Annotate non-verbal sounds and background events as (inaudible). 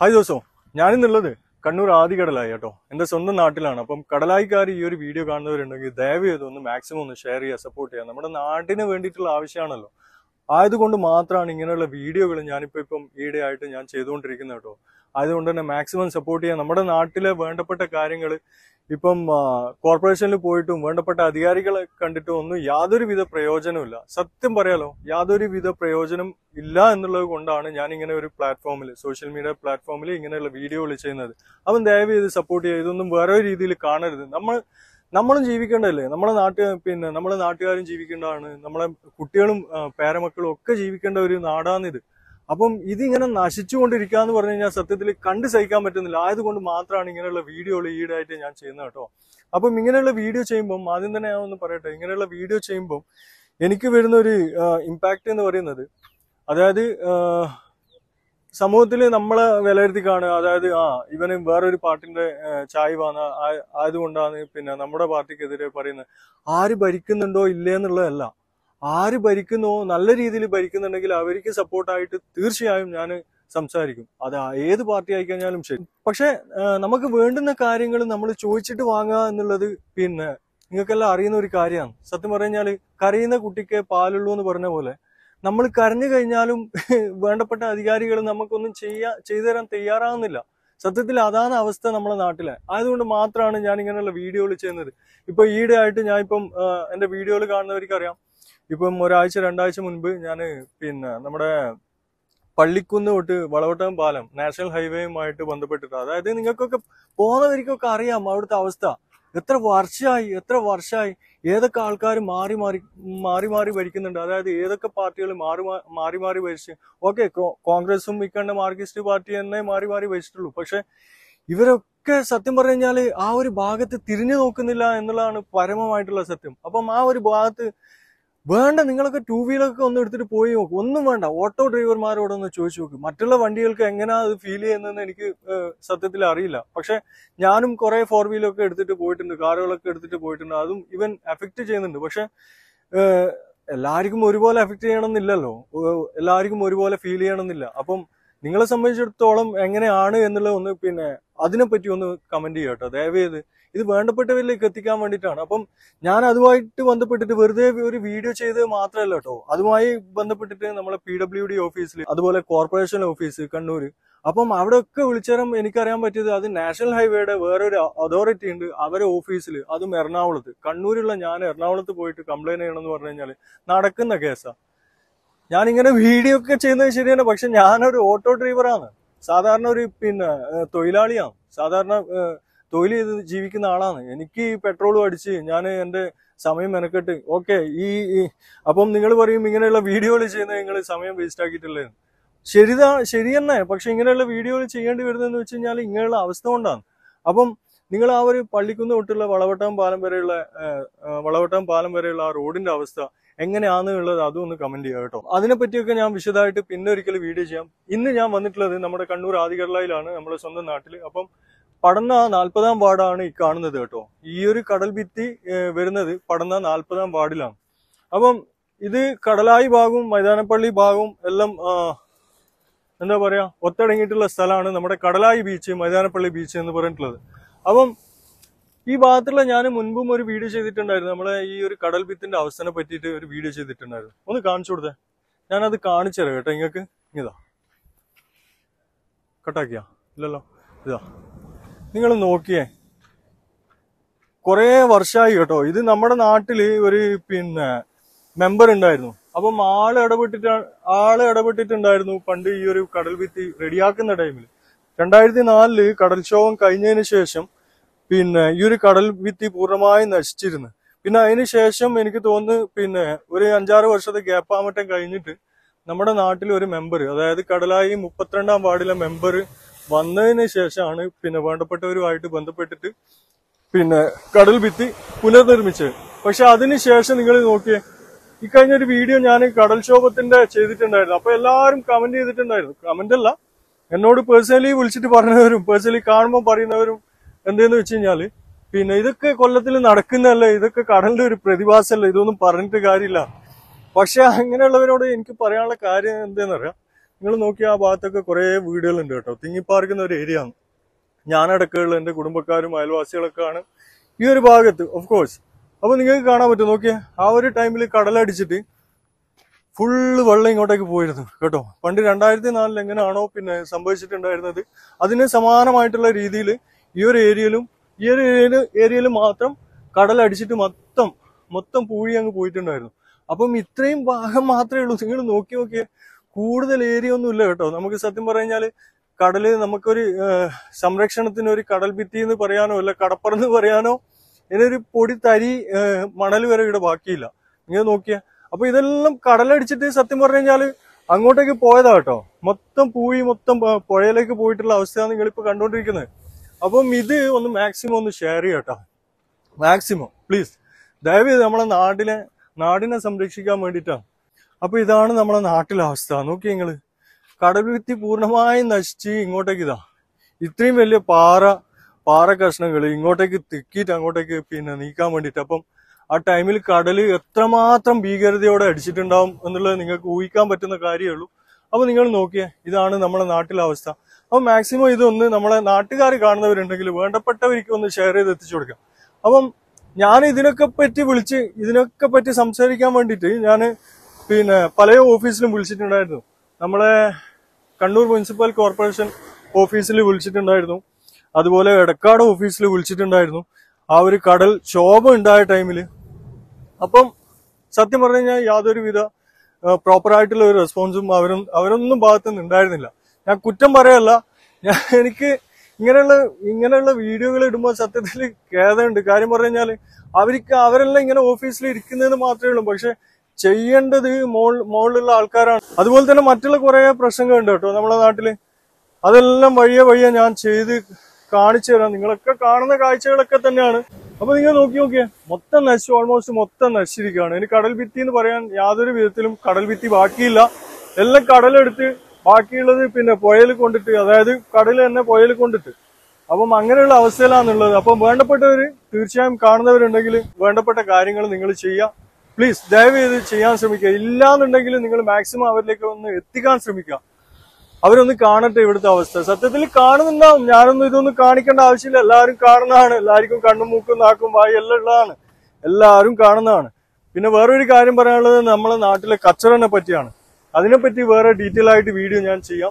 Hi ദോസോ ഞാനിന്നുള്ളത് കണ്ണൂർ ആദികടലായി കേട്ടോ. എന്റെ സ്വന്തം നാട്ടിലാണ്. അപ്പം കടലായിക്കാർ ഈ ഒരു വീഡിയോ കാണുന്നവരുണ്ടെങ്കിൽ ദയവ് ചെയ്ത് ഒന്ന് മാക്സിമം ഒന്ന് ഷെയർ ചെയ്യുക സപ്പോർട്ട് ചെയ്യുക. നമ്മുടെ നാട്ടിന് വേണ്ടിയിട്ടുള്ള ആവശ്യമാണല്ലോ. ആയതുകൊണ്ട് മാത്രമാണ് ഇങ്ങനെയുള്ള വീഡിയോകൾ ഞാനിപ്പോൾ ഇപ്പം ഈയിടെയായിട്ട് ഞാൻ ചെയ്തുകൊണ്ടിരിക്കുന്നത് കേട്ടോ. ആയതുകൊണ്ട് തന്നെ മാക്സിമം സപ്പോർട്ട് ചെയ്യാൻ നമ്മുടെ നാട്ടിലെ വേണ്ടപ്പെട്ട കാര്യങ്ങൾ ഇപ്പം കോർപ്പറേഷനിൽ പോയിട്ടും വേണ്ടപ്പെട്ട അധികാരികളെ കണ്ടിട്ടും ഒന്നും യാതൊരു വിധ പ്രയോജനമില്ല സത്യം പറയാലോ യാതൊരു വിധ പ്രയോജനം ഇല്ല എന്നുള്ളത് കൊണ്ടാണ് ഞാൻ ഇങ്ങനെ ഒരു പ്ലാറ്റ്ഫോമിൽ സോഷ്യൽ മീഡിയ പ്ലാറ്റ്ഫോമിൽ ഇങ്ങനെയുള്ള വീഡിയോകൾ ചെയ്യുന്നത്. അവൻ ദയവ് ചെയ്ത് സപ്പോർട്ട് ചെയ്യുക. ഇതൊന്നും വേറെ രീതിയിൽ കാണരുത്. നമ്മൾ നമ്മളും ജീവിക്കേണ്ടതല്ലേ? നമ്മളെ നാട്ട് പിന്നെ നമ്മളെ നാട്ടുകാരും ജീവിക്കേണ്ടതാണ്. നമ്മളെ കുട്ടികളും പേരമക്കളും ഒക്കെ ജീവിക്കേണ്ട ഒരു നാടാണിത് അപ്പം ഇതിങ്ങനെ നശിച്ചുകൊണ്ടിരിക്കാന്ന് പറഞ്ഞു കഴിഞ്ഞാൽ സത്യത്തിൽ കണ്ട് സഹിക്കാൻ പറ്റുന്നില്ല. ആയതുകൊണ്ട് മാത്രമാണ് ഇങ്ങനെയുള്ള വീഡിയോ ഈടായിട്ട് ഞാൻ ചെയ്യുന്നത് കേട്ടോ. അപ്പം ഇങ്ങനെയുള്ള വീഡിയോ ചെയ്യുമ്പം ആദ്യം തന്നെ ഞാൻ ഒന്ന് പറയട്ടെ. ഇങ്ങനെയുള്ള വീഡിയോ ചെയ്യുമ്പം എനിക്ക് വരുന്ന ഒരു ഇമ്പാക്റ്റ് എന്ന് പറയുന്നത് അതായത് സമൂഹത്തിൽ നമ്മൾ വിലയിരുത്തി കാണുക. അതായത് ആ ഇവന് വേറൊരു പാർട്ടിന്റെ ചായ് വാങ്ങ ആയതുകൊണ്ടാണ് പിന്നെ നമ്മുടെ പാർട്ടിക്കെതിരെ പറയുന്നത്. ആര് ഭരിക്കുന്നുണ്ടോ ഇല്ലേ എന്നുള്ളതല്ല ആര് ഭരിക്കുന്നോ നല്ല രീതിയിൽ ഭരിക്കുന്നുണ്ടെങ്കിൽ അവർക്ക് സപ്പോർട്ടായിട്ട് തീർച്ചയായും ഞാൻ സംസാരിക്കും. അത് ഏത് പാർട്ടി ആയിക്കഴിഞ്ഞാലും ശരി. പക്ഷെ നമുക്ക് വേണ്ടുന്ന കാര്യങ്ങൾ നമ്മൾ ചോദിച്ചിട്ട് വാങ്ങുക എന്നുള്ളത് പിന്നെ നിങ്ങൾക്കെല്ലാം അറിയുന്ന ഒരു കാര്യമാണ്. സത്യം പറഞ്ഞു കഴിഞ്ഞാൽ കരയുന്ന കുട്ടിക്ക് പാലുള്ളൂ എന്ന് പറഞ്ഞ പോലെ നമ്മൾ കരഞ്ഞു കഴിഞ്ഞാലും (laughs) വേണ്ടപ്പെട്ട അധികാരികൾ നമുക്കൊന്നും ചെയ്യാ ചെയ്തു തരാൻ തയ്യാറാവുന്നില്ല. സത്യത്തിൽ അതാണ് അവസ്ഥ നമ്മുടെ നാട്ടിലെ. ആയതുകൊണ്ട് മാത്രമാണ് ഞാൻ ഇങ്ങനെയുള്ള വീഡിയോകൾ ചെയ്യുന്നത്. ഇപ്പൊ ഈയിടെ ആയിട്ട് ഞാൻ ഇപ്പം എന്റെ വീഡിയോകൾ കാണുന്നവർക്ക് അറിയാം ഇപ്പം ഒരാഴ്ച രണ്ടാഴ്ച മുൻപ് ഞാൻ പിന്നെ നമ്മുടെ പള്ളിക്കുന്ന് തൊട്ട് വളവട്ടം പാലം നാഷണൽ ഹൈവേയുമായിട്ട് ബന്ധപ്പെട്ടിട്ട് അതായത് നിങ്ങൾക്കൊക്കെ പോകുന്നവർക്കൊക്കെ അറിയാം അവിടുത്തെ അവസ്ഥ. എത്ര വർഷമായി എത്ര വർഷമായി ഏതൊക്കെ ആൾക്കാർ മാറി മാറി മാറി മാറി ഭരിക്കുന്നുണ്ട്. അതായത് ഏതൊക്കെ പാർട്ടികൾ മാറി മാറി മാറി ഭരിച്ച് ഓക്കെ കോൺഗ്രസും ഇക്കണ്ട മാർക്സിസ്റ്റ് പാർട്ടി തന്നെ മാറി മാറി ഭരിച്ചിട്ടുള്ളൂ. പക്ഷെ ഇവരൊക്കെ സത്യം പറഞ്ഞു കഴിഞ്ഞാൽ ആ ഒരു ഭാഗത്ത് തിരിഞ്ഞു നോക്കുന്നില്ല എന്നുള്ളതാണ് പരമമായിട്ടുള്ള സത്യം. അപ്പം ആ ഒരു ഭാഗത്ത് വേണ്ട നിങ്ങളൊക്കെ ടൂ വീലൊക്കെ ഒന്ന് എടുത്തിട്ട് പോയി നോക്കും. ഒന്നും വേണ്ട ഓട്ടോ ഡ്രൈവർമാരോടൊന്ന് ചോദിച്ചു നോക്ക്. മറ്റുള്ള വണ്ടികൾക്ക് എങ്ങനെയാ അത് ഫീൽ ചെയ്യുന്നതെന്ന് എനിക്ക് സത്യത്തിൽ അറിയില്ല. പക്ഷെ ഞാനും കുറെ ഫോർ വീലൊക്കെ എടുത്തിട്ട് പോയിട്ടുണ്ട് കാറുകളൊക്കെ എടുത്തിട്ട് പോയിട്ടുണ്ട്. അതും ഇവൻ എഫക്ട് ചെയ്യുന്നുണ്ട്. പക്ഷെ എല്ലാവർക്കും ഒരുപോലെ എഫക്ട് ചെയ്യണമെന്നില്ലല്ലോ. എല്ലാവർക്കും ഒരുപോലെ ഫീൽ ചെയ്യണമെന്നില്ല. അപ്പം നിങ്ങളെ സംബന്ധിച്ചിടത്തോളം എങ്ങനെയാണ് എന്നുള്ളത് ഒന്ന് പിന്നെ അതിനെപ്പറ്റി ഒന്ന് കമന്റ് ചെയ്യാം കേട്ടോ. ദയവേത് ഇത് വേണ്ടപ്പെട്ടവരിലേക്ക് എത്തിക്കാൻ വേണ്ടിയിട്ടാണ്. അപ്പം ഞാൻ അതുമായിട്ട് ബന്ധപ്പെട്ടിട്ട് വെറുതെ ഒരു വീഡിയോ ചെയ്ത് മാത്രമല്ല കേട്ടോ. അതുമായി ബന്ധപ്പെട്ടിട്ട് നമ്മളെ പി ഡബ്ല്യു ഡി ഓഫീസിൽ അതുപോലെ കോർപ്പറേഷൻ ഓഫീസ് കണ്ണൂർ അപ്പം അവിടെ ഒക്കെ വിളിച്ചേരം എനിക്കറിയാൻ പറ്റിയത് അത് നാഷണൽ ഹൈവേയുടെ വേറൊരു അതോറിറ്റി ഉണ്ട്. അവരെ ഓഫീസിൽ അതും എറണാകുളത്ത്. കണ്ണൂരുള്ള ഞാൻ എറണാകുളത്ത് പോയിട്ട് കംപ്ലൈന്റ് ചെയ്യണമെന്ന് പറഞ്ഞു കഴിഞ്ഞാൽ നടക്കുന്ന കേസാ ഞാനിങ്ങനെ വീഡിയോ ഒക്കെ ചെയ്യുന്നത് ശരിയാണ് പക്ഷെ ഞാനൊരു ഓട്ടോ ഡ്രൈവറാണ്. സാധാരണ ഒരു പിന്നെ തൊഴിലാളിയാണ്. സാധാരണ തൊഴിൽ ചെയ്ത് ജീവിക്കുന്ന ആളാണ്. എനിക്ക് പെട്രോളും അടിച്ച് ഞാൻ എന്റെ സമയം മെനക്കെട്ട്. ഓക്കെ ഈ അപ്പം നിങ്ങൾ പറയും ഇങ്ങനെയുള്ള വീഡിയോകൾ ചെയ്യുന്നത് നിങ്ങൾ സമയം വേസ്റ്റ് ആക്കിയിട്ടില്ലേ? ശരിതാ ശരി പക്ഷെ ഇങ്ങനെയുള്ള വീഡിയോകൾ ചെയ്യേണ്ടി വരുന്നതെന്ന് വെച്ച് കഴിഞ്ഞാൽ ഇങ്ങനെയുള്ള അവസ്ഥ കൊണ്ടാണ്. അപ്പം നിങ്ങൾ ആ ഒരു പള്ളിക്കുന്ന് തൊട്ടുള്ള വളവട്ടം പാലം വരെയുള്ള വളവട്ടം പാലം വരെയുള്ള ആ റോഡിന്റെ അവസ്ഥ എങ്ങനെയാണെന്നുള്ളത് അതും ഒന്ന് കമന്റ് ചെയ്യുക കേട്ടോ. അതിനെപ്പറ്റിയൊക്കെ ഞാൻ വിശദമായിട്ട് പിന്നെ ഒരിക്കൽ വീഡിയോ ചെയ്യാം. ഇന്ന് ഞാൻ വന്നിട്ടുള്ളത് നമ്മുടെ കണ്ണൂർ ആദികേരളയിലാണ് നമ്മുടെ സ്വന്തം നാട്ടിൽ. അപ്പം പടന്ന നാൽപ്പതാം വാർഡാണ് ഈ കാണുന്നത് കേട്ടോ. ഈ ഒരു കടൽ ഭിത്തി വരുന്നത് പടന്ന നാൽപ്പതാം വാർഡിലാണ്. അപ്പം ഇത് കടലായി ഭാഗവും മൈതാനപ്പള്ളി ഭാഗവും എല്ലാം എന്താ പറയാ ഒത്തടങ്ങിയിട്ടുള്ള സ്ഥലമാണ് നമ്മുടെ കടലായി ബീച്ച് മൈതാനപ്പള്ളി ബീച്ച് എന്ന് പറഞ്ഞിട്ടുള്ളത്. അപ്പം ഈ ഭാഗത്തുള്ള ഞാൻ മുൻപും ഒരു വീഡിയോ ചെയ്തിട്ടുണ്ടായിരുന്നു. നമ്മളെ ഈ ഒരു കടൽ ഭിത്തിന്റെ അവസ്ഥനെ പറ്റിയിട്ട് ഒരു വീഡിയോ ചെയ്തിട്ടുണ്ടായിരുന്നു. ഒന്ന് കാണിച്ചു കൊടുത്തേ. ഞാനത് കാണിച്ചു തരാം കേട്ടോ നിങ്ങൾക്ക് ഇതാ കട്ടാക്കിയാ. ഇല്ലല്ലോ. ഇതാ. നിങ്ങൾ നോക്കിയേ. കുറേ വർഷമായി കേട്ടോ. ഇത് നമ്മുടെ നാട്ടിൽ ഒരു പിന്നെ മെമ്പർ ഉണ്ടായിരുന്നു. അപ്പം ആൾ ഇടപെട്ടിട്ട് ആൾ ഇടപെട്ടിട്ടുണ്ടായിരുന്നു പണ്ട് ഈ ഒരു കടൽ ഭിത്തി റെഡിയാക്കുന്ന ടൈമിൽ രണ്ടായിരത്തി നാലിൽ കടൽക്ഷോഭം കഴിഞ്ഞതിന് ശേഷം പിന്നെ ഈ ഒരു കടൽ ഭിത്തി പൂർണമായും നശിച്ചിരുന്നു. പിന്നെ അതിന് ശേഷം എനിക്ക് തോന്നുന്നു പിന്നെ ഒരു അഞ്ചാറ് വർഷത്തെ ഗ്യാപ്പാമറ്റം കഴിഞ്ഞിട്ട് നമ്മുടെ നാട്ടിൽ ഒരു മെമ്പർ അതായത് കടലായി മുപ്പത്തിരണ്ടാം വാർഡിലെ മെമ്പർ വന്നതിന് ശേഷമാണ് പിന്നെ വേണ്ടപ്പെട്ടവരുമായിട്ട് ബന്ധപ്പെട്ടിട്ട് പിന്നെ കടൽ ഭിത്തി പുനർനിർമ്മിച്ചത്. പക്ഷെ അതിനുശേഷം നിങ്ങൾ നോക്കിയേ ഇക്കഴിഞ്ഞൊരു വീഡിയോ ഞാൻ കടൽക്ഷോഭത്തിന്റെ ചെയ്തിട്ടുണ്ടായിരുന്നു. അപ്പൊ എല്ലാവരും കമന്റ് ചെയ്തിട്ടുണ്ടായിരുന്നു. കമന്റ് അല്ല എന്നോട് പേഴ്സണലി വിളിച്ചിട്ട് പറഞ്ഞവരും പേഴ്സണലി കാണുമ്പോൾ പറയുന്നവരും എന്തെന്ന് വെച്ച് കഴിഞ്ഞാൽ പിന്നെ ഇതൊക്കെ കൊല്ലത്തിൽ നടക്കുന്നതല്ല ഇതൊക്കെ കടലിന്റെ ഒരു പ്രതിഭാസമല്ല ഇതൊന്നും പറഞ്ഞിട്ട് കാര്യമില്ല. പക്ഷെ അങ്ങനെയുള്ളവരോട് എനിക്ക് പറയാനുള്ള കാര്യം എന്താണെന്നറിയാം നിങ്ങൾ നോക്കി ആ ഭാഗത്തൊക്കെ കുറേ വീടുകളുണ്ട് കേട്ടോ. തിങ്ങിപ്പാർക്കുന്ന ഒരു ഏരിയ ആണ്. ഞാനടക്കമുള്ള എന്റെ കുടുംബക്കാരും അയൽവാസികളൊക്കെ ആണ് ഈ ഒരു ഭാഗത്ത് ഓഫ് കോഴ്സ് അപ്പൊ നിങ്ങൾക്ക് കാണാൻ പറ്റും. നോക്കിയേ ആ ഒരു ടൈമിൽ കടലടിച്ചിട്ട് ഫുള്ള് വെള്ളം ഇങ്ങോട്ടേക്ക് പോയിരുന്നു കേട്ടോ. പണ്ട് രണ്ടായിരത്തി നാലിൽ എങ്ങനെയാണോ പിന്നെ സംഭവിച്ചിട്ടുണ്ടായിരുന്നത്. അതിന് സമാനമായിട്ടുള്ള രീതിയിൽ ഈ ഒരു ഏരിയയിലും ഈ ഒരു ഏരിയ ഏരിയയിൽ മാത്രം കടലടിച്ചിട്ട് മൊത്തം മൊത്തം പൂഴി അങ്ങ് പോയിട്ടുണ്ടായിരുന്നു. അപ്പം ഇത്രയും ഭാഗം മാത്രമേ ഉള്ളൂ. നിങ്ങൾ നോക്കി നോക്കിയേ കൂടുതൽ ഏരിയ ഒന്നും ഇല്ല കേട്ടോ. നമുക്ക് സത്യം പറഞ്ഞാൽ കടൽ നമുക്കൊരു സംരക്ഷണത്തിന് ഒരു കടൽ ഭിത്തി എന്ന് പറയാനോ അല്ല കടപ്പുറന്ന് പറയാനോ ഇതിനൊരു പൊടി തരി മണൽ വരെ ഇവിടെ ബാക്കിയില്ല. നിങ്ങൾ നോക്കിയാ അപ്പൊ ഇതെല്ലാം കടലടിച്ചിട്ട് സത്യം പറഞ്ഞു കഴിഞ്ഞാൽ അങ്ങോട്ടേക്ക് പോയതാ കേട്ടോ. മൊത്തം പൂയി മൊത്തം പുഴയിലേക്ക് പോയിട്ടുള്ള അവസ്ഥയാണ് നിങ്ങളിപ്പോ കണ്ടോണ്ടിരിക്കുന്നത് അപ്പം ഇത് ഒന്ന് മാക്സിമം ഒന്ന് ഷെയർ ചെയ്യാം കേട്ടോ. മാക്സിമം പ്ലീസ് ദയവേത് നമ്മളെ നാടിനെ നാടിനെ സംരക്ഷിക്കാൻ വേണ്ടിയിട്ടാണ്. അപ്പൊ ഇതാണ് നമ്മളെ നാട്ടിലെ അവസ്ഥ. നോക്കി നിങ്ങൾ. കടൽവിത്തി പൂർണമായും നശിച്ച് ഇങ്ങോട്ടേക്ക് ഇതാ. ഇത്രയും വലിയ പാറ പാറ കഷ്ണങ്ങൾ ഇങ്ങോട്ടേക്ക് തിക്കിയിട്ട് അങ്ങോട്ടേക്ക് പിന്നെ നീക്കാൻ വേണ്ടിയിട്ട്. അപ്പം ആ ടൈമിൽ കടൽ എത്രമാത്രം ഭീകരതയോടെ അടിച്ചിട്ടുണ്ടാവും എന്നുള്ളത് നിങ്ങൾക്ക് ഊഹിക്കാൻ പറ്റുന്ന കാര്യമേ ഉള്ളൂ. അപ്പൊ നിങ്ങൾ നോക്കിയേ ഇതാണ് നമ്മുടെ നാട്ടിലെ അവസ്ഥ. അപ്പൊ മാക്സിമം ഇതൊന്ന് നമ്മളെ നാട്ടുകാർ കാണുന്നവരുണ്ടെങ്കിൽ വേണ്ടപ്പെട്ടവർക്ക് ഒന്ന് ഷെയർ ചെയ്ത് എത്തിച്ചു കൊടുക്കാം. അപ്പം ഞാൻ ഇതിനൊക്കെ പറ്റി വിളിച്ച് ഇതിനൊക്കെ പറ്റി സംസാരിക്കാൻ വേണ്ടിയിട്ട് ഞാൻ പിന്നെ പല ഓഫീസിലും വിളിച്ചിട്ടുണ്ടായിരുന്നു. നമ്മളെ കണ്ണൂർ മുനിസിപ്പൽ കോർപ്പറേഷൻ ഓഫീസിൽ വിളിച്ചിട്ടുണ്ടായിരുന്നു. അതുപോലെ എടക്കാട് ഓഫീസിൽ വിളിച്ചിട്ടുണ്ടായിരുന്നു. ആ ഒരു കടൽ ക്ഷോഭം ഉണ്ടായ ടൈമിൽ അപ്പം സത്യം പറഞ്ഞു കഴിഞ്ഞാൽ യാതൊരുവിധ പ്രോപ്പർ ആയിട്ടുള്ള ഒരു റെസ്പോൺസും അവരും അവരൊന്നും ഭാഗത്തു നിന്ന് ഉണ്ടായിരുന്നില്ല. ഞാൻ കുറ്റം പറയല്ല. ഞാൻ എനിക്ക് ഇങ്ങനെയുള്ള ഇങ്ങനെയുള്ള വീഡിയോകൾ ഇടുമ്പോൾ സത്യത്തിൽ ഖേദമുണ്ട്. കാര്യം പറഞ്ഞു കഴിഞ്ഞാൽ അവർക്ക് അവരെല്ലാം ഇങ്ങനെ ഓഫീസിൽ ഇരിക്കുന്നതെന്ന് മാത്രമേ ഉള്ളൂ. പക്ഷെ ചെയ്യേണ്ടത് മോൾ മോളിലുള്ള ആൾക്കാരാണ്. അതുപോലെ തന്നെ മറ്റുള്ള കുറെ പ്രശ്നങ്ങളുണ്ട് കേട്ടോ നമ്മുടെ നാട്ടിൽ അതെല്ലാം വഴിയെ വഴിയെ ഞാൻ ചെയ്ത് കാണിച്ചു തരാം. നിങ്ങളൊക്കെ കാണുന്ന കാഴ്ചകളൊക്കെ തന്നെയാണ്. അപ്പൊ നിങ്ങൾ നോക്കി നോക്കിയേ മൊത്തം നശിച്ചു ഓൾമോസ്റ്റ് മൊത്തം നശിച്ചിരിക്കുകയാണ്. ഇനി കടൽ ഭിത്തി എന്ന് പറയാൻ യാതൊരു വിധത്തിലും കടൽ ഭിത്തി ബാക്കിയില്ല. എല്ലാം കടലെടുത്ത് ബാക്കിയുള്ളത് പിന്നെ പുഴയിൽ കൊണ്ടിട്ട് അതായത് കടൽ തന്നെ പുഴയിൽ കൊണ്ടിട്ട്. അപ്പം അങ്ങനെയുള്ള അവസ്ഥയിലാണുള്ളത്. അപ്പം വേണ്ടപ്പെട്ടവർ തീർച്ചയായും കാണുന്നവരുണ്ടെങ്കിൽ വേണ്ടപ്പെട്ട കാര്യങ്ങൾ നിങ്ങൾ ചെയ്യുക. പ്ലീസ് ദയവ് ചെയ്ത് ചെയ്യാൻ ശ്രമിക്കുക. ഇല്ലാന്നുണ്ടെങ്കിൽ നിങ്ങൾ മാക്സിമം അവരിലേക്ക് ഒന്ന് എത്തിക്കാൻ ശ്രമിക്കുക. അവരൊന്ന് കാണട്ടെ ഇവിടുത്തെ അവസ്ഥ. സത്യത്തിൽ കാണുന്നുണ്ടാവും. ഞാനൊന്നും ഇതൊന്നും കാണിക്കേണ്ട ആവശ്യമില്ല. എല്ലാവരും കാണുന്നതാണ്. എല്ലാവർക്കും കണ്ണും മൂക്കും നാക്കും വായി എല്ലാം ഉള്ളതാണ്. എല്ലാവരും കാണുന്നതാണ്. പിന്നെ വേറൊരു കാര്യം പറയാനുള്ളത് നമ്മളെ നാട്ടിലെ കച്ചറനെ പറ്റിയാണ്. അതിനെപ്പറ്റി വേറെ ഡീറ്റെയിൽ ആയിട്ട് വീഡിയോ ഞാൻ ചെയ്യാം.